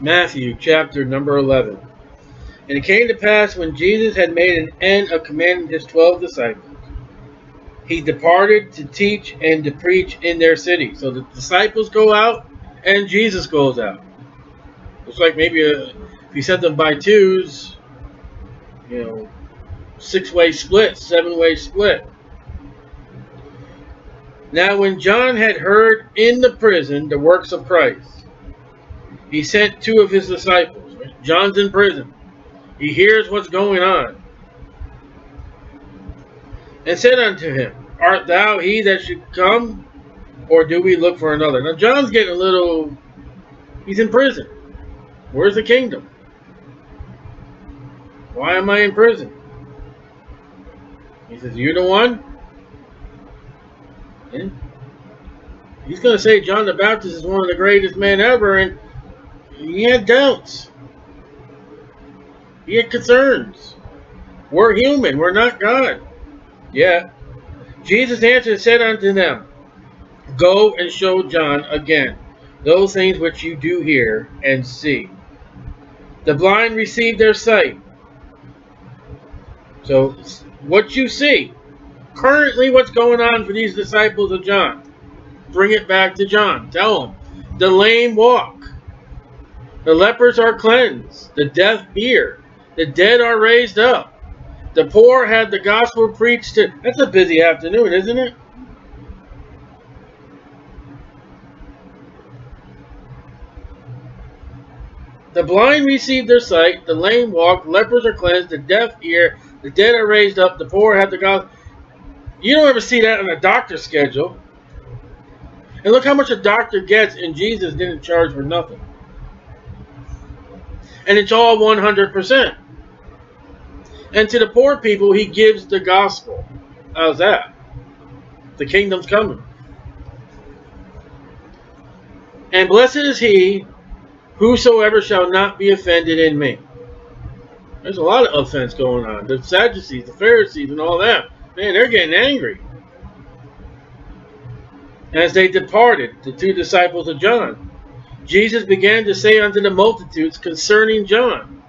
Matthew chapter number 11. And it came to pass when Jesus had made an end of commanding his twelve disciples, he departed to teach and to preach in their city. So the disciples go out and Jesus goes out. It's like maybe a, if you set them by twos, you know, six way split, seven way split. Now, when John had heard in the prison the works of Christ, he sent two of his disciples. John's in prison. He hears what's going on. And said unto him, Art thou he that should come, or do we look for another? Now, John's getting a little. He's in prison. Where's the kingdom? Why am I in prison? He says, You the one? And he's going to say John the Baptist is one of the greatest men ever, and he had doubts. He had concerns. We're human. We're not God. Yeah. Jesus answered and said unto them, Go and show John again those things which you do hear and see. The blind receive their sight. So, what you see, currently what's going on for these disciples of John, bring it back to John. Tell them, the lame walk. The lepers are cleansed. The deaf hear. The dead are raised up. The poor had the gospel preached to. That's a busy afternoon, isn't it? The blind receive their sight, the lame walk, lepers are cleansed, the deaf hear, the dead are raised up, the poor have the gospel. You don't ever see that in a doctor's schedule. And look how much a doctor gets, and Jesus didn't charge for nothing. And it's all 100%. And to the poor people, he gives the gospel. How's that? The kingdom's coming. And blessed is he whosoever shall not be offended in me. There's a lot of offense going on. The Sadducees, the Pharisees, and all that. Man, they're getting angry. As they departed, the two disciples of John, Jesus began to say unto the multitudes concerning John.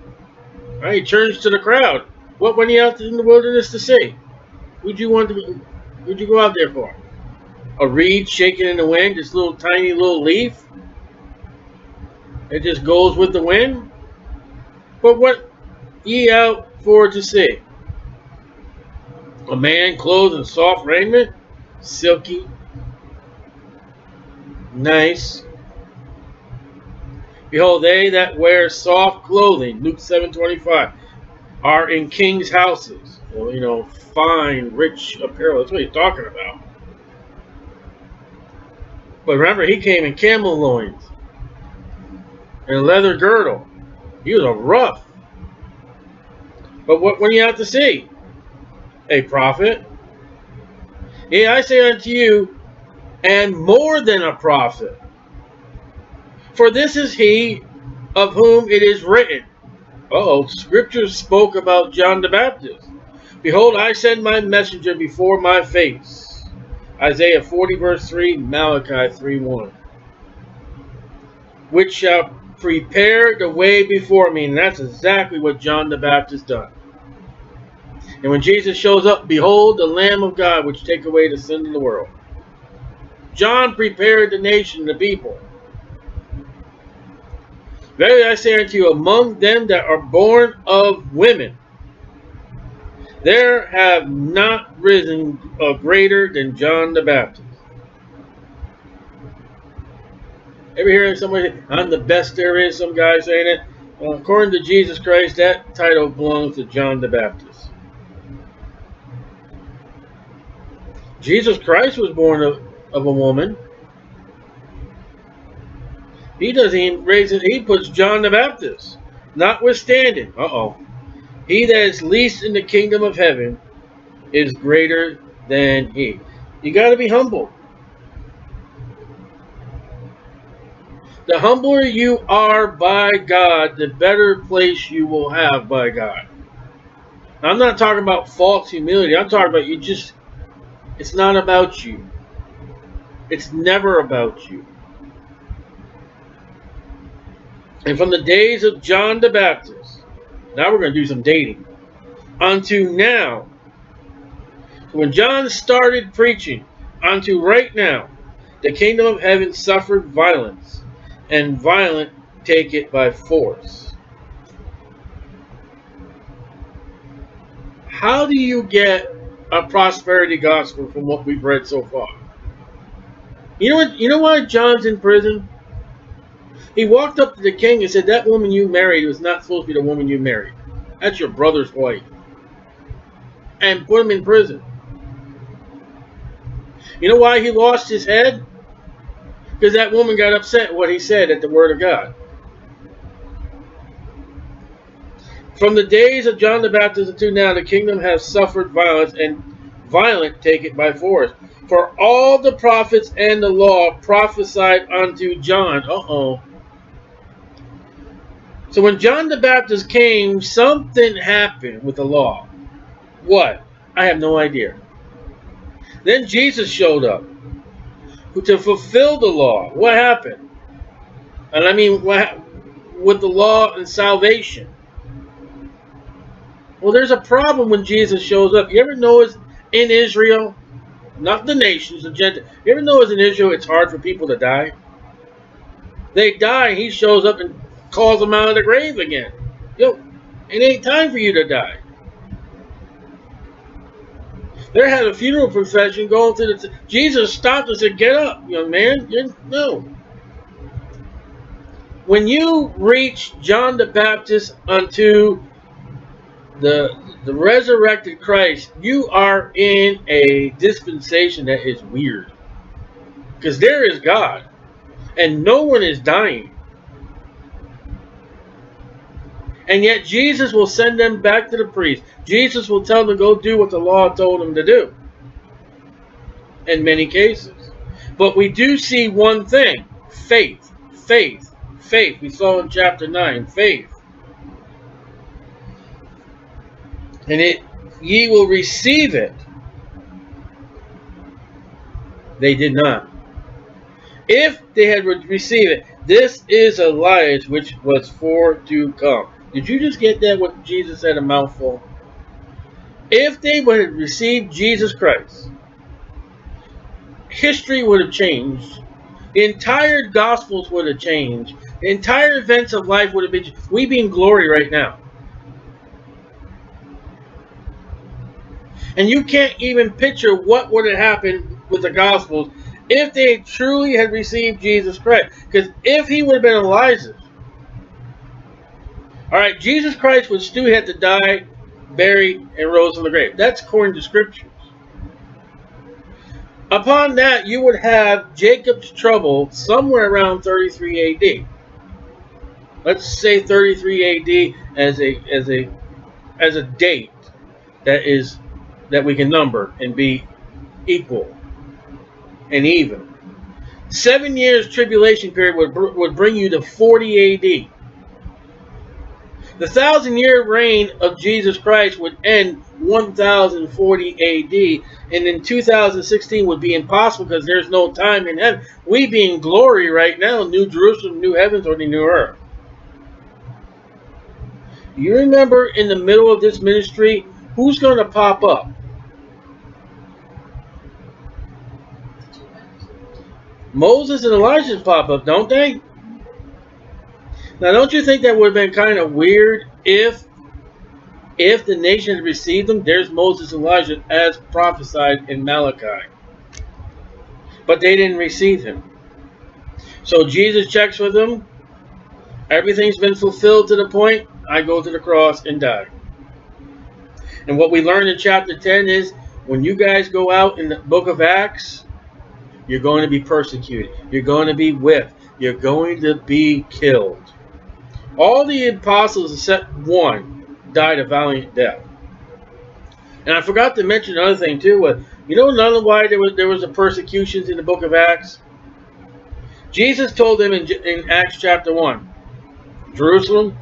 Right, he turns to the crowd. What went he out in the wilderness to see? Who'd you want to? Who'd you go out there for? A reed shaking in the wind, this little tiny little leaf. It just goes with the wind. But what ye out for to see? A man clothed in soft raiment, silky, nice. Behold, they that wear soft clothing, Luke 7.25, are in king's houses. Well, you know, fine, rich apparel. That's what he's talking about. But remember, he came in camel loins and leather girdle. He was a rough. But what, what do you have to see? A prophet? Yea, I say unto you, and more than a prophet. For this is he of whom it is written. Uh oh, Scripture spoke about John the Baptist. Behold, I send my messenger before my face. Isaiah 40 verse 3, Malachi 3 1. Which shall prepare the way before me. And that's exactly what John the Baptist done. And when Jesus shows up, behold the Lamb of God, which take away the sin of the world. John prepared the nation, the people. Verily I say unto you, among them that are born of women, there have not risen a greater than John the Baptist. Ever hear somebody, I'm the best there is, some guy saying it? Well, according to Jesus Christ, that title belongs to John the Baptist. Jesus Christ was born of, of a woman. He doesn't even raise it. He puts John the Baptist. Notwithstanding, uh-oh. He that is least in the kingdom of heaven is greater than he. You got to be humble. The humbler you are by God, the better place you will have by God. I'm not talking about false humility. I'm talking about you just, it's not about you. It's never about you. And from the days of John the Baptist, now we're going to do some dating, unto now. When John started preaching, unto right now, the kingdom of heaven suffered violence, and violent take it by force. How do you get a prosperity gospel from what we've read so far? You know what? You know why John's in prison? He walked up to the king and said, "That woman you married was not supposed to be the woman you married. That's your brother's wife." And put him in prison. You know why he lost his head? Because that woman got upset what he said at the word of God. From the days of John the Baptist to now, the kingdom has suffered violence, and violent take it by force. For all the prophets and the law prophesied unto John. Uh-oh. So when John the Baptist came, something happened with the law. What? I have no idea. Then Jesus showed up to fulfill the law. What happened? And I mean, what, with the law and salvation. Well, there's a problem when Jesus shows up. You ever notice in Israel, not the nations, the Gentiles. You ever notice in Israel it's hard for people to die? They die, he shows up and calls them out of the grave again. Yo, it ain't time for you to die. They had a funeral procession going through the. Jesus stopped and said, "Get up, young man." You, no. When you reach John the Baptist unto the the resurrected Christ, you are in a dispensation that is weird. Because there is God, and no one is dying. And yet Jesus will send them back to the priest. Jesus will tell them to go do what the law told them to do. In many cases. But we do see one thing. Faith. Faith. Faith. We saw in chapter 9. Faith. and it ye will receive it. They did not. If they had received it, this is Elias which was for to come. Did you just get that what Jesus said a mouthful? If they would have received Jesus Christ, history would have changed. The entire gospels would have changed. The entire events of life would have been we be in glory right now. And you can't even picture what would have happened with the Gospels if they truly had received Jesus Christ. Because if he would have been Elijah, all right, Jesus Christ would still have to die, buried, and rose from the grave. That's according to scriptures. Upon that, you would have Jacob's trouble somewhere around 33 AD. Let's say 33 AD as a as a as a date that is that we can number and be equal and even. Seven years tribulation period would, would bring you to 40 AD. The thousand year reign of Jesus Christ would end 1040 AD, and in 2016 would be impossible because there's no time in heaven. We be in glory right now, New Jerusalem, New Heavens, or the New Earth. You remember in the middle of this ministry, who's going to pop up? Moses and Elijah pop up, don't they? Now, don't you think that would have been kind of weird if if the nation had received them? There's Moses and Elijah as prophesied in Malachi. But they didn't receive him. So Jesus checks with them. Everything's been fulfilled to the point. I go to the cross and die. And what we learn in chapter 10 is when you guys go out in the book of Acts, you're going to be persecuted. You're going to be whipped. You're going to be killed. All the apostles except one died a valiant death. And I forgot to mention another thing too. you know of why there was there was a persecutions in the book of Acts? Jesus told them in, in Acts chapter 1, Jerusalem,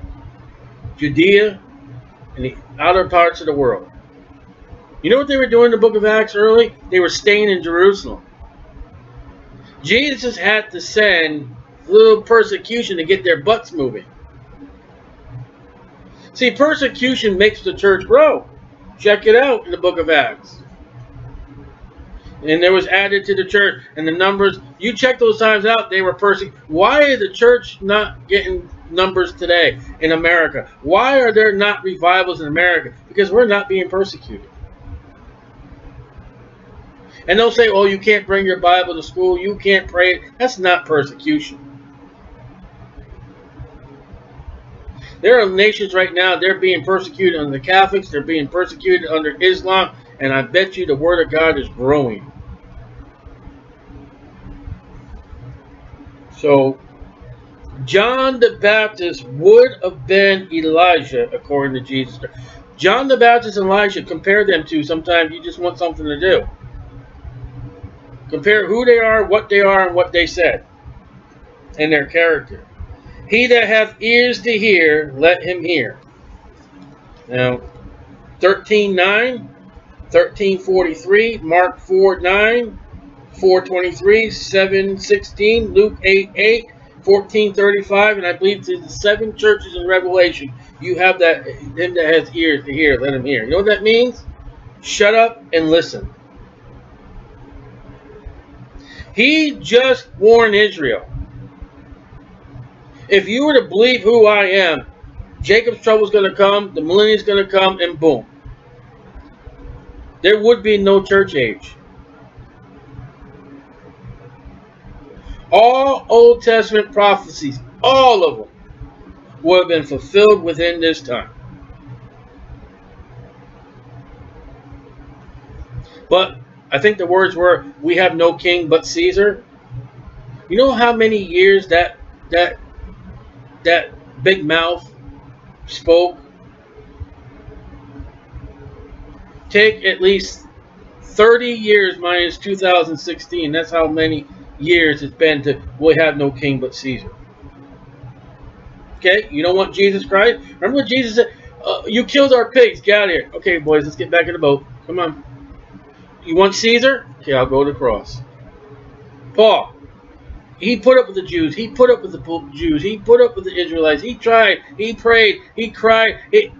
Judea, and the outer parts of the world. You know what they were doing in the book of Acts early? They were staying in Jerusalem. Jesus had to send little persecution to get their butts moving. See, persecution makes the church grow. Check it out in the book of Acts. And there was added to the church, and the numbers, you check those times out, they were persecuted. Why is the church not getting numbers today in America? Why are there not revivals in America? Because we're not being persecuted. And they'll say, oh, you can't bring your Bible to school, you can't pray. That's not persecution. There are nations right now, they're being persecuted under the Catholics, they're being persecuted under Islam, and I bet you the Word of God is growing. So, John the Baptist would have been Elijah, according to Jesus. John the Baptist and Elijah, compare them to. Sometimes you just want something to do. Compare who they are, what they are, and what they said, and their character. He that hath ears to hear, let him hear. Now, 13.9, 13.43, Mark 4.9, 4.23, 7.16, Luke 8.8, 14.35, and I believe to the seven churches in Revelation, you have that, him that has ears to hear, let him hear. You know what that means? Shut up and listen. He just warned Israel. If you were to believe who I am, Jacob's trouble is going to come, the millennium is going to come, and boom. There would be no church age. All Old Testament prophecies, all of them, would have been fulfilled within this time. But I think the words were, "We have no king but Caesar." You know how many years that that that big mouth spoke? Take at least 30 years minus 2016. That's how many years it's been to we have no king but Caesar. Okay, you don't want Jesus Christ? Remember what Jesus said? Uh, you killed our pigs. Get out of here. Okay, boys, let's get back in the boat. Come on. You want Caesar? Okay, I'll go to the cross. Paul, he put up with the Jews. He put up with the Jews. He put up with the Israelites. He tried. He prayed. He cried. He...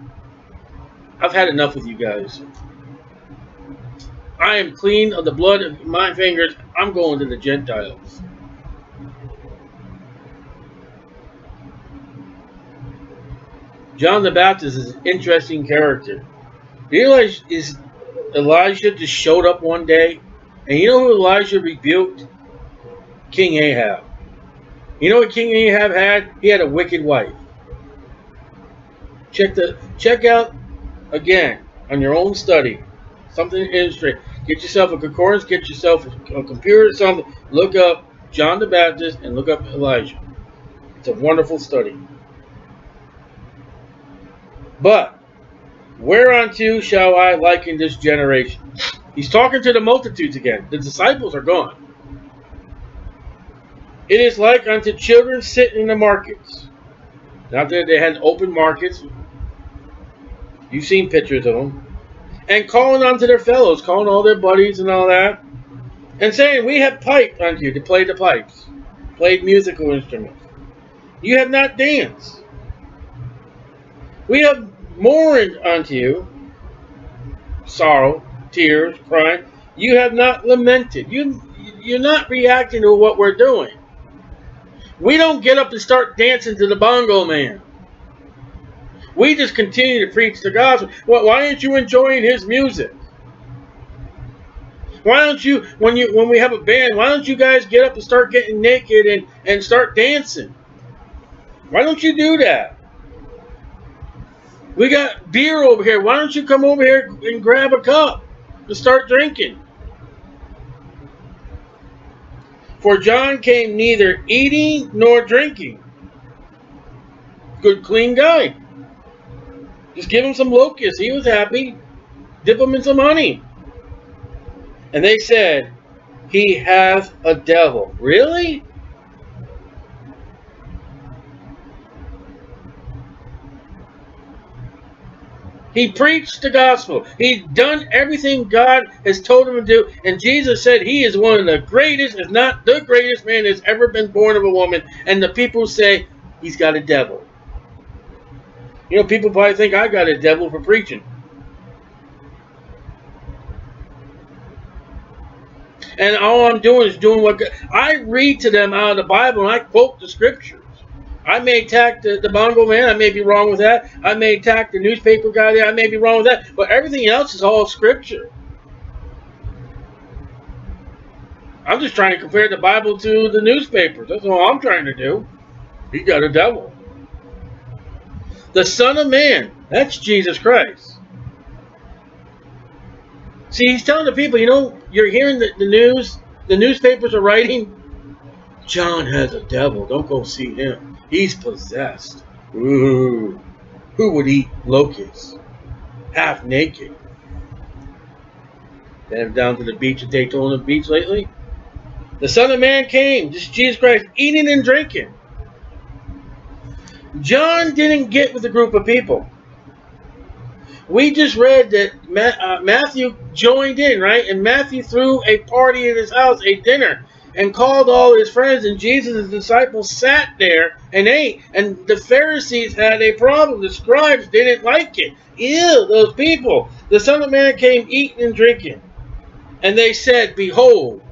I've had enough with you guys. I am clean of the blood of my fingers. I'm going to the Gentiles. John the Baptist is an interesting character. Elijah is Elijah just showed up one day, and you know who Elijah rebuked? King Ahab. You know what King Ahab had? He had a wicked wife. Check the check out again on your own study. Something interesting. Get yourself a concordance, get yourself a, computer, something. Look up John the Baptist and look up Elijah. It's a wonderful study. But whereunto shall I liken this generation? He's talking to the multitudes again. The disciples are gone. It is like unto children sitting in the markets. Not that they had open markets. You've seen pictures of them. And calling unto their fellows, calling all their buddies and all that. And saying, We have piped unto you to play the pipes. Played musical instruments. You have not danced. We have mourned unto you. Sorrow, tears, crying. You have not lamented. You, you're not reacting to what we're doing. We don't get up and start dancing to the bongo man. We just continue to preach the gospel. Well, why aren't you enjoying his music? Why don't you, when you when we have a band, why don't you guys get up and start getting naked and, and start dancing? Why don't you do that? We got beer over here. Why don't you come over here and grab a cup and start drinking? For John came neither eating nor drinking. Good, clean guy. Just give him some locusts. He was happy. Dip him in some honey. And they said, He hath a devil. Really? He preached the gospel. He's done everything God has told him to do. And Jesus said he is one of the greatest, if not the greatest man that's ever been born of a woman. And the people say he's got a devil. You know, people probably think I got a devil for preaching. And all I'm doing is doing what I read to them out of the Bible and I quote the scriptures. I may attack the, the bongo man. I may be wrong with that. I may attack the newspaper guy there. I may be wrong with that. But everything else is all scripture. I'm just trying to compare the Bible to the newspapers. That's all I'm trying to do. He got a devil. The Son of Man. That's Jesus Christ. See, he's telling the people, you know, you're hearing the, the news, the newspapers are writing, John has a devil. Don't go see him. He's possessed. Ooh. Who would eat locusts? Half naked. Been down to the beach at Daytona Beach lately? The Son of Man came, just Jesus Christ, eating and drinking. John didn't get with a group of people. We just read that uh, Matthew joined in, right? And Matthew threw a party at his house, a dinner, and called all his friends. And Jesus' disciples sat there and ate. And the Pharisees had a problem. The scribes didn't like it. Ew, those people. The Son of Man came eating and drinking. And they said, Behold,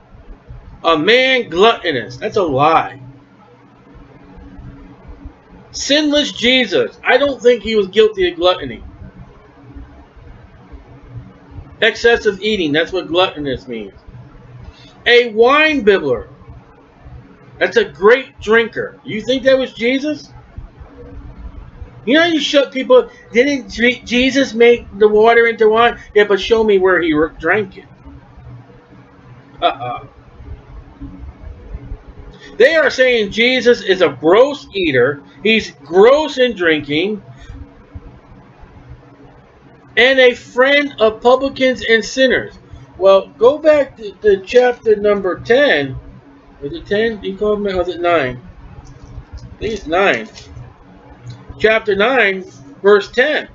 a man gluttonous. That's a lie. Sinless Jesus. I don't think he was guilty of gluttony. Excessive eating. That's what gluttonous means. A wine bibbler. That's a great drinker. You think that was Jesus? You know you shut people. Didn't Jesus make the water into wine? Yeah, but show me where he drank it. Uh-uh. They are saying Jesus is a gross eater. He's gross in drinking and a friend of publicans and sinners. Well, go back to, to chapter number 10. Was it 10? You called me, was it 9? I think it's 9. Chapter 9, verse 10.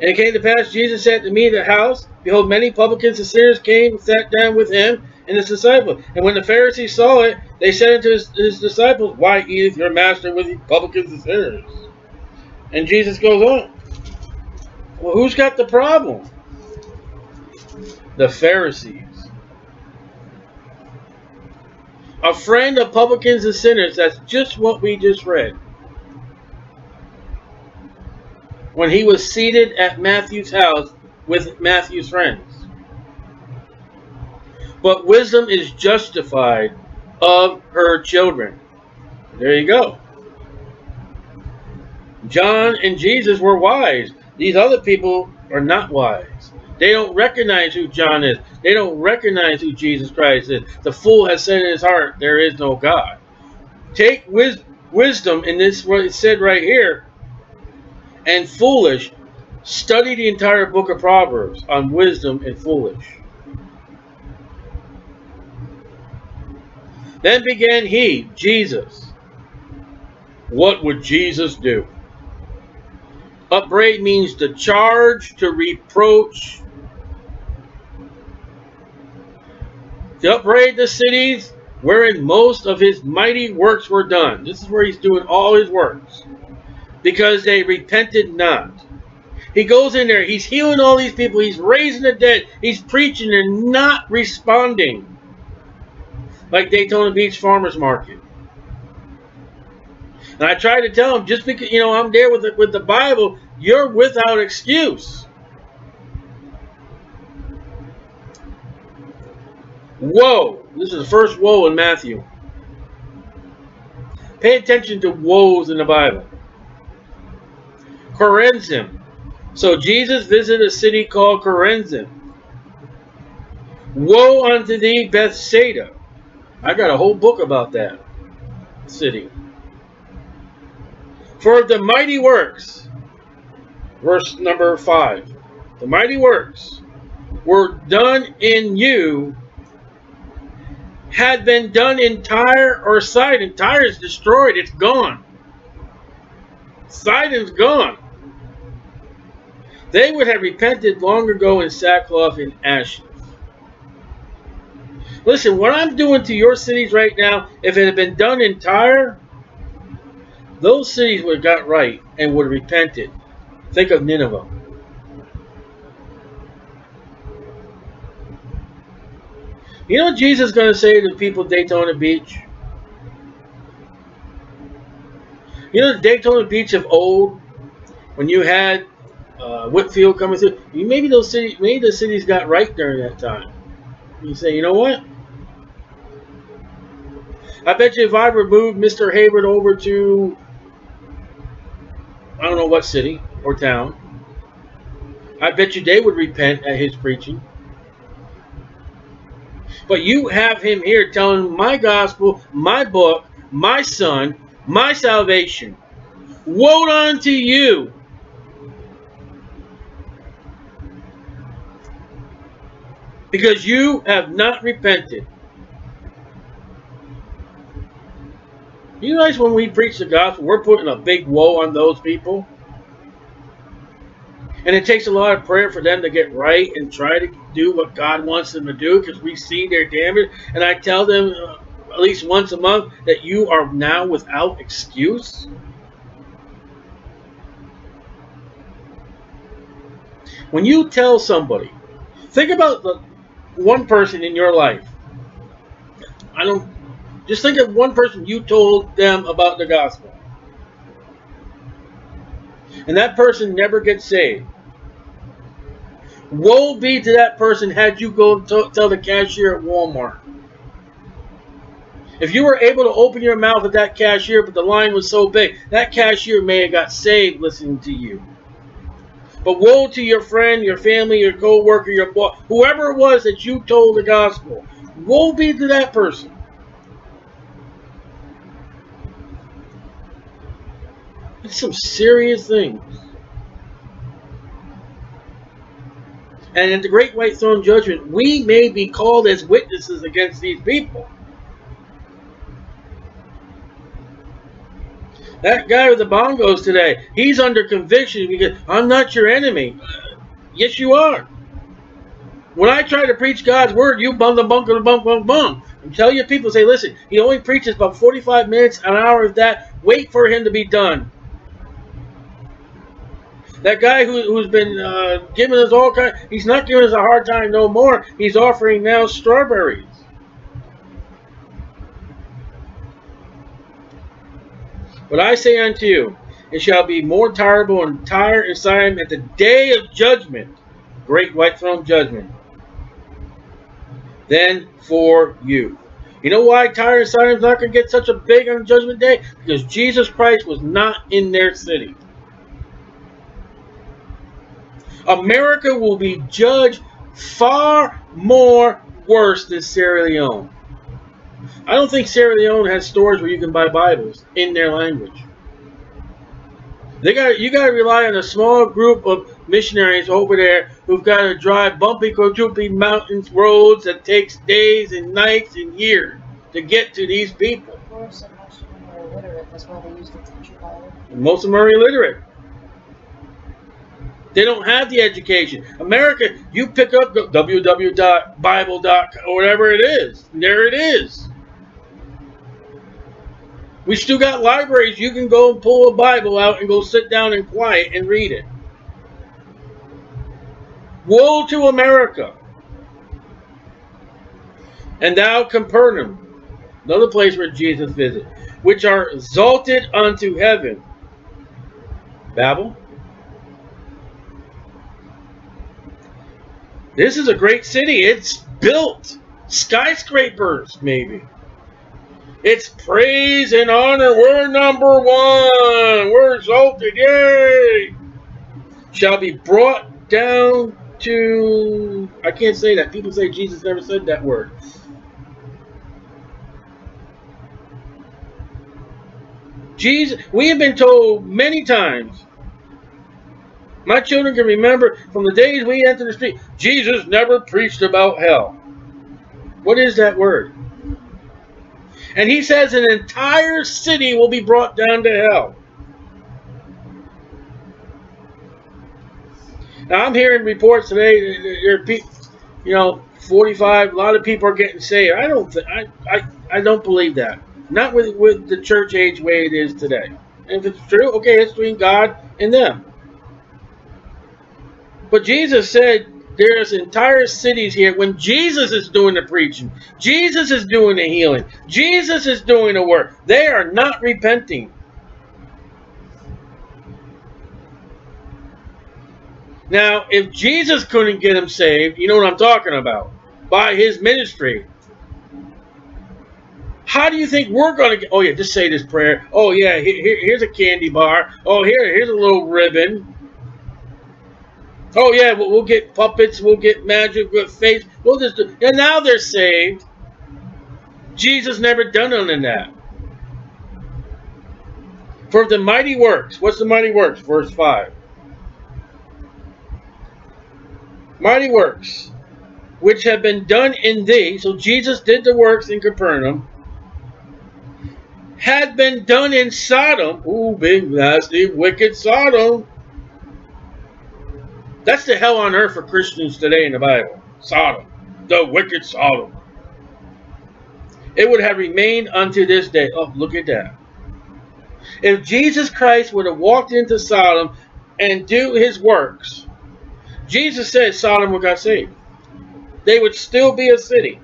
And it came to pass, Jesus said to me in the house, Behold, many publicans and sinners came and sat down with him and his disciples. And when the Pharisees saw it, they said unto his, his disciples, Why eateth your master with publicans and sinners? And Jesus goes on. Well, who's got the problem? The Pharisees. A friend of publicans and sinners. That's just what we just read. When he was seated at Matthew's house with Matthew's friends. But wisdom is justified of her children. There you go. John and Jesus were wise. These other people are not wise. They don't recognize who John is. They don't recognize who Jesus Christ is. The fool has said in his heart, there is no God. Take wis wisdom in this, what it said right here, and foolish. Study the entire book of Proverbs on wisdom and foolish. Then began he, Jesus. What would Jesus do? Upbraid means to charge, to reproach. To upbraid the cities wherein most of his mighty works were done. This is where he's doing all his works. Because they repented not. He goes in there, he's healing all these people, he's raising the dead, he's preaching and not responding. Like Daytona Beach Farmers Market. And I tried to tell him, just because, you know, I'm there with the, with the Bible, you're without excuse. Woe. This is the first woe in Matthew. Pay attention to woes in the Bible. Chorazin. So Jesus visited a city called Chorazin. Woe unto thee, Bethsaida. I got a whole book about that city. For the mighty works, verse number 5, the mighty works were done in you had been done in Tyre or Sidon. Tyre is destroyed. It's gone. Sidon's gone. They would have repented long ago in sackcloth and ashes. Listen, what I'm doing to your cities right now, if it had been done in Tyre, those cities would have got right and would have repented. Think of Nineveh. You know what Jesus is going to say to the people Daytona Beach? You know Daytona Beach of old, when you had uh, Whitefield coming through, maybe those cities, maybe the cities got right during that time. You say, you know what? I bet you if I removed Mr. Hayward over to, I don't know what city or town, I bet you they would repent at his preaching. But you have him here telling my gospel, my book, my son, my salvation. Woe unto you! Because you have not repented. You realize when we preach the gospel, we're putting a big woe on those people? And it takes a lot of prayer for them to get right and try to do what God wants them to do because we see their damage. And I tell them uh, at least once a month that you are now without excuse. When you tell somebody, think about the one person in your life. I don't just think of one person you told them about the gospel. And that person never gets saved. Woe be to that person had you go tell the cashier at Walmart. If you were able to open your mouth at that cashier, but the line was so big, that cashier may have got saved listening to you. But woe to your friend, your family, your co-worker, your boss, whoever it was that you told the gospel. Woe be to that person. It's some serious things. And in the Great White Throne Judgment, we may be called as witnesses against these people. That guy with the bongos today, he's under conviction because I'm not your enemy. Yes, you are. When I try to preach God's word, you bum the bum the bum bum bum. And tell your people, say, listen, he only preaches about 45 minutes, an hour of that. Wait for him to be done. That guy who, has been uh, giving us all kind, he's not giving us a hard time no more. He's offering now strawberries. But I say unto you, it shall be more terrible and Tyre and Sidon at the day of judgment, great white throne judgment, than for you. You know why Tyre and Sidon is not going to get such a big on judgment day? Because Jesus Christ was not in their city. America will be judged far more worse than Sierra Leone. I don't think Sierra Leone has stores where you can buy Bibles in their language. They got you got to rely on a small group of missionaries over there who've got to drive bumpy, quadruply mountains roads that takes days and nights and years to get to these people. Most of them are illiterate. That's why they use the teacher Bible. Most of them are illiterate. They don't have the education. America, you pick up www.bible.com or whatever it is. There it is. We still got libraries. You can go and pull a Bible out and go sit down and quiet and read it. Woe to America. And thou, Capernaum, another place where Jesus visited, which are exalted unto heaven. Babel. This is a great city. It's built. Skyscrapers, maybe. It's praise and honor. We're number one. We're exalted. Yay! Shall be brought down to. I can't say that. People say Jesus never said that word. Jesus, we have been told many times. My children can remember from the days we entered the street, Jesus never preached about hell. What is that word? And he says an entire city will be brought down to hell. Now I'm hearing reports today. There are you know, 45. A lot of people are getting saved. I don't. I, I I don't believe that. Not with with the church age way it is today. And if it's true, okay, it's between God and them. But Jesus said there's entire cities here when Jesus is doing the preaching, Jesus is doing the healing, Jesus is doing the work. They are not repenting. Now, if Jesus couldn't get them saved, you know what I'm talking about, by his ministry. How do you think we're going to get? Oh, yeah, just say this prayer. Oh, yeah, here, here's a candy bar. Oh, here, here's a little ribbon. Oh, yeah, we'll, we'll get puppets. We'll get magic with faith, We'll just do, and now they're saved. Jesus never done none of that. For the mighty works. What's the mighty works? Verse 5. mighty works which have been done in thee. So Jesus did the works in Capernaum. Had been done in Sodom. Ooh, big, nasty, wicked Sodom. That's the hell on earth for Christians today in the Bible. Sodom. The wicked Sodom. It would have remained unto this day. Oh, look at that. If Jesus Christ would have walked into Sodom and do his works, Jesus said Sodom would got saved. They would still be a city.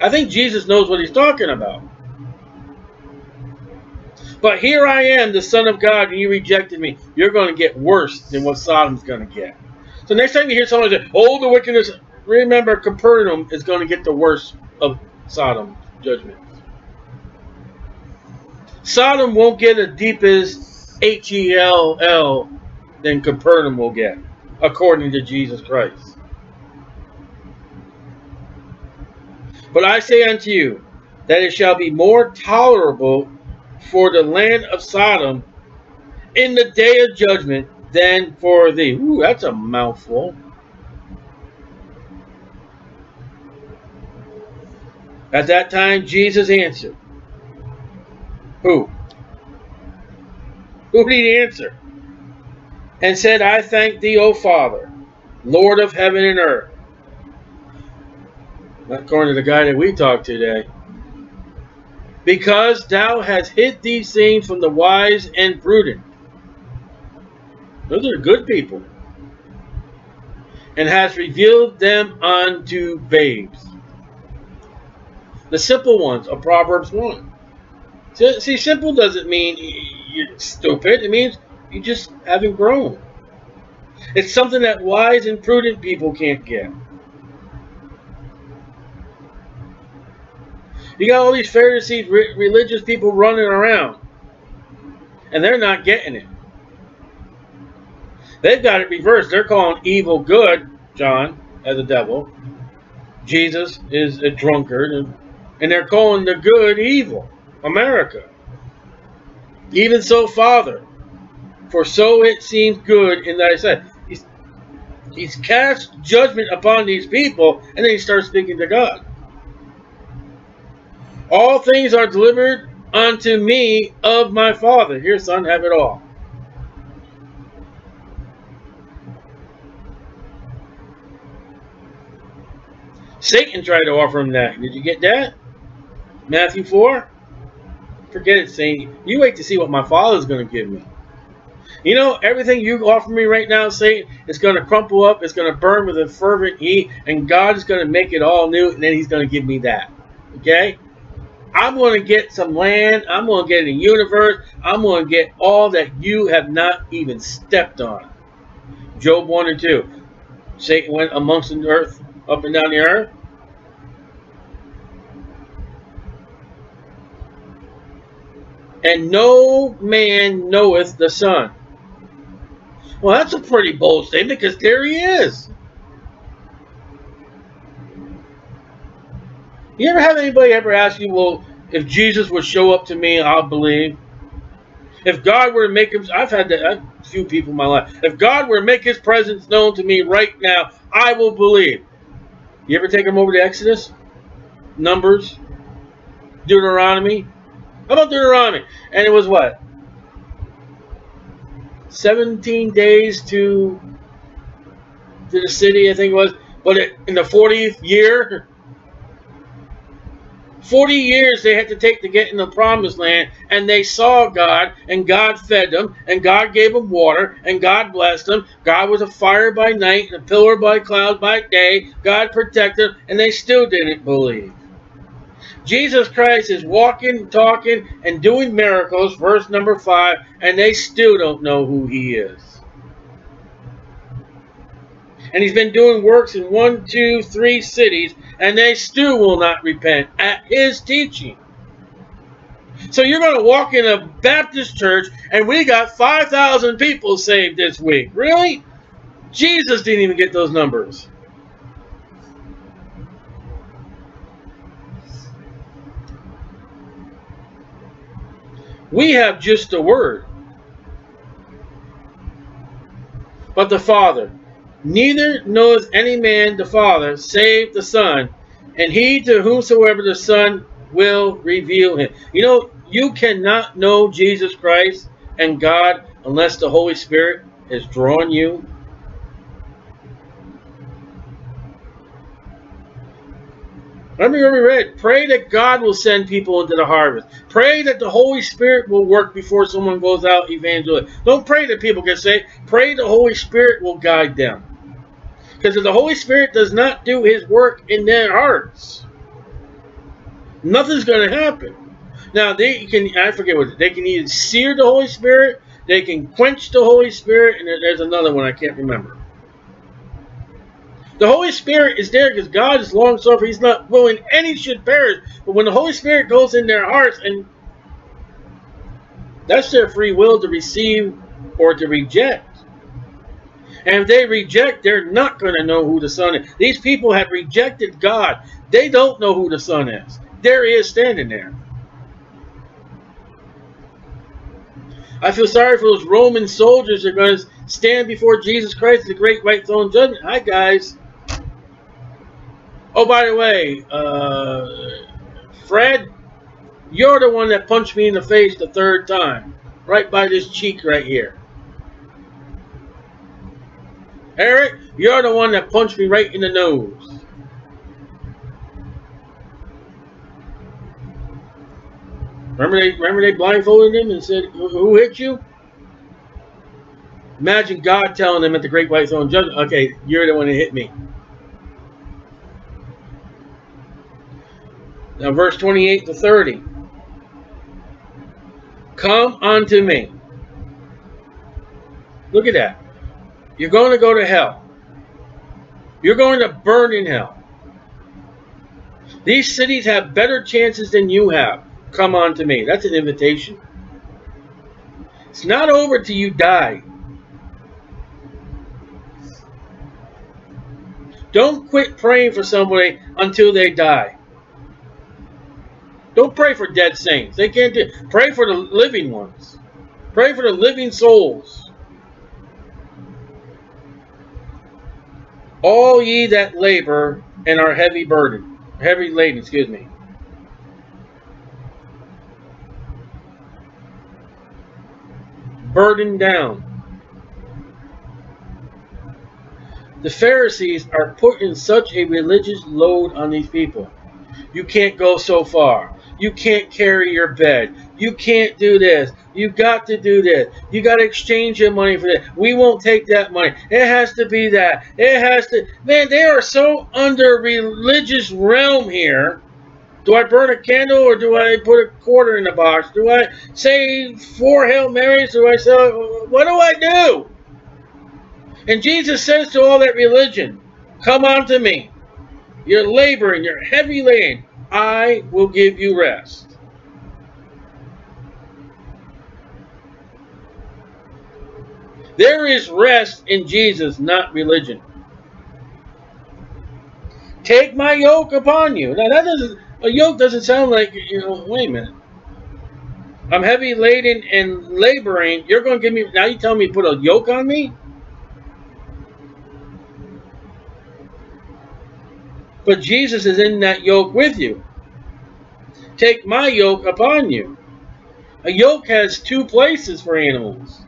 I think Jesus knows what he's talking about. But here I am, the Son of God, and you rejected me. You're going to get worse than what Sodom's going to get. So next time you hear someone say, oh, the wickedness, remember Capernaum is going to get the worst of Sodom judgment. Sodom won't get as deep as H-E-L-L than Capernaum will get, according to Jesus Christ. But I say unto you, that it shall be more tolerable for the land of Sodom in the day of judgment than for thee. Ooh, that's a mouthful. At that time, Jesus answered, who? Who did he answer? And said, I thank thee, O Father, Lord of heaven and earth. According to the guy that we talked to today. Because thou hast hid these things from the wise and prudent. Those are good people. And hast revealed them unto babes. The simple ones of Proverbs 1. See, simple doesn't mean you're stupid. It means you just haven't grown. It's something that wise and prudent people can't get. You got all these Pharisees, religious people running around, and they're not getting it. They've got it reversed. They're calling evil good, John, as a devil. Jesus is a drunkard, and, and they're calling the good evil. America. Even so, Father, for so it seems good in thy sight. He's, he's cast judgment upon these people, and then he starts speaking to God. All things are delivered unto me of my Father. Here, son, have it all. Satan tried to offer him that. Did you get that? Matthew 4? Forget it, Satan. You wait to see what my Father's going to give me. You know, everything you offer me right now, Satan, is going to crumple up. It's going to burn with a fervent heat. And God is going to make it all new. And then he's going to give me that. Okay? I'm going to get some land. I'm going to get a universe. I'm going to get all that you have not even stepped on. Job 1 and 2. Satan went amongst the earth, up and down the earth. and no man knoweth the Son. Well, that's a pretty bold statement because there he is. You ever have anybody ever ask you, well, if Jesus would show up to me, I'll believe? If God were to make him, I've had that, a few people in my life. If God were to make his presence known to me right now, I will believe. You ever take them over to Exodus? Numbers? Deuteronomy? How about Deuteronomy? And it was what? 17 days to to the city, I think it was. But it, in the 40th year, 40 years they had to take to get in the promised land, and they saw God, and God fed them, and God gave them water, and God blessed them. God was a fire by night, and a pillar by cloud by day. God protected them, and they still didn't believe. Jesus Christ is walking, talking, and doing miracles, verse number 5, and they still don't know who he is. And he's been doing works in one, two, three cities, and they still will not repent at his teaching. So you're going to walk in a Baptist church, and we got 5,000 people saved this week. Really? Jesus didn't even get those numbers. We have just a word. But the Father, neither knows any man the Father save the Son, and he to whomsoever the Son will reveal him. You know, you cannot know Jesus Christ and God unless the Holy Spirit has drawn you Remember we read, pray that God will send people into the harvest. Pray that the Holy Spirit will work before someone goes out evangelism. Don't pray that people get saved. Pray the Holy Spirit will guide them. Because if the Holy Spirit does not do his work in their hearts, nothing's going to happen. Now, they can, I forget what, they can either sear the Holy Spirit, they can quench the Holy Spirit, and there's another one I can't remember. The Holy Spirit is there because God is long suffering. He's not willing any should perish. But when the Holy Spirit goes in their hearts, and that's their free will to receive or to reject. And if they reject, they're not going to know who the Son is. These people have rejected God. They don't know who the Son is. There he is standing there. I feel sorry for those Roman soldiers that are going to stand before Jesus Christ, the great white throne judgment. Hi, guys. Oh, by the way, uh, Fred, you're the one that punched me in the face the third time. Right by this cheek right here. Eric, you're the one that punched me right in the nose. Remember they remember they blindfolded him and said, "Who hit you?" Imagine God telling them at the Great White Throne Judgment, "Okay, you're the one that hit me." Now, verse 28 to 30. Come unto me. Look at that. You're going to go to hell. You're going to burn in hell. These cities have better chances than you have. Come on to me. That's an invitation. It's not over till you die. Don't quit praying for somebody until they die. Don't pray for dead saints. They can't do it. Pray for the living ones. Pray for the living souls. All ye that labor and are heavy burden, heavy laden, excuse me. Burdened down. The Pharisees are putting such a religious load on these people. You can't go so far. You can't carry your bed. You can't do this. You got to do this. You got to exchange your money for that. We won't take that money. It has to be that. It has to. Man, they are so under religious realm here. Do I burn a candle or do I put a quarter in the box? Do I say four Hail Marys? Do I say, what do I do? And Jesus says to all that religion, Come unto me. You're laboring, you're heavy laden. I will give you rest. There is rest in Jesus, not religion. Take my yoke upon you. Now that doesn't a yoke doesn't sound like you know. Wait a minute. I'm heavy laden and laboring. You're going to give me now. You tell me put a yoke on me? But Jesus is in that yoke with you. Take my yoke upon you. A yoke has two places for animals.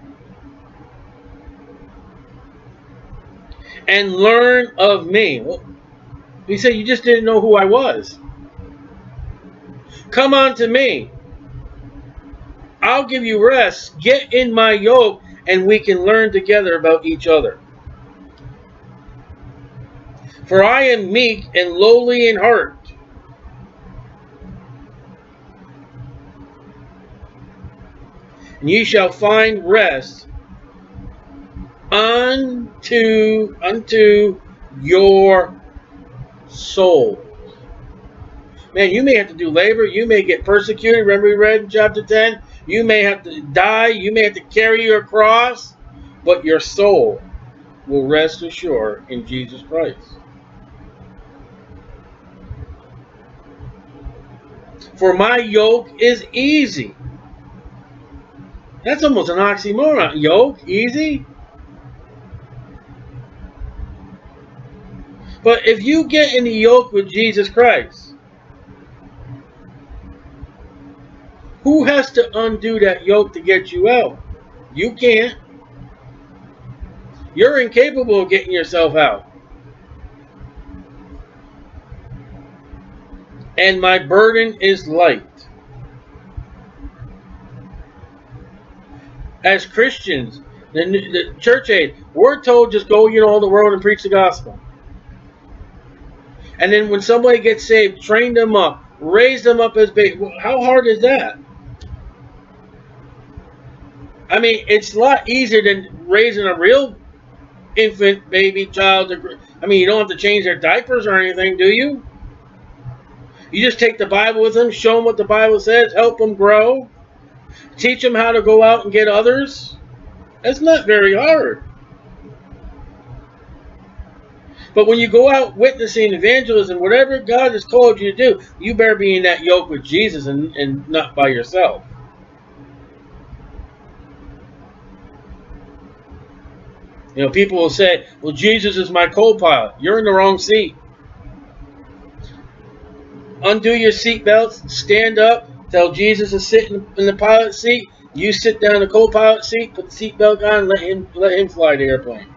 And learn of me. He said, You just didn't know who I was. Come unto me. I'll give you rest. Get in my yoke, and we can learn together about each other. For I am meek and lowly in heart. And ye shall find rest unto unto your soul. Man, you may have to do labor. You may get persecuted. Remember we read in chapter 10? You may have to die. You may have to carry your cross. But your soul will rest assured in Jesus Christ. For my yoke is easy. That's almost an oxymoron. Yoke, easy. But if you get in the yoke with Jesus Christ, who has to undo that yoke to get you out? You can't. You're incapable of getting yourself out. And my burden is light. As Christians, the, the church age, we're told just go, you know, all the world and preach the gospel. And then when somebody gets saved, train them up, raise them up as baby. How hard is that? I mean, it's a lot easier than raising a real infant, baby, child. I mean, you don't have to change their diapers or anything, do you? You just take the Bible with them, show them what the Bible says, help them grow, teach them how to go out and get others. That's not very hard. But when you go out witnessing evangelism, whatever God has called you to do, you better be in that yoke with Jesus and, and not by yourself. You know, people will say, well, Jesus is my co-pilot. You're in the wrong seat. Undo your seatbelts, stand up, tell Jesus to sit in, in the pilot seat. You sit down in the co-pilot seat, put the seatbelt on, let him let him fly the airplane.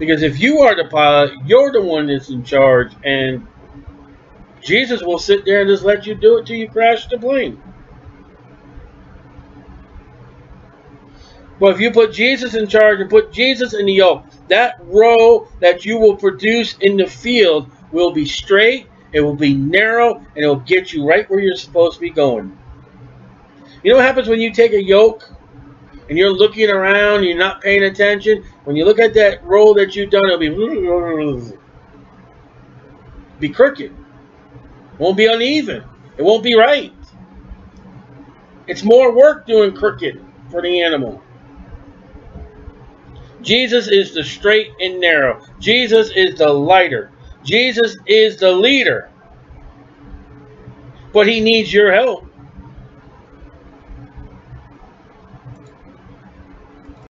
Because if you are the pilot, you're the one that's in charge, and Jesus will sit there and just let you do it till you crash the plane. But if you put Jesus in charge and put Jesus in the yoke, that row that you will produce in the field will be straight, it will be narrow, and it will get you right where you're supposed to be going. You know what happens when you take a yoke and you're looking around, you're not paying attention. When you look at that roll that you've done, it'll be be crooked. Won't be uneven. It won't be right. It's more work doing crooked for the animal. Jesus is the straight and narrow. Jesus is the lighter. Jesus is the leader. But he needs your help.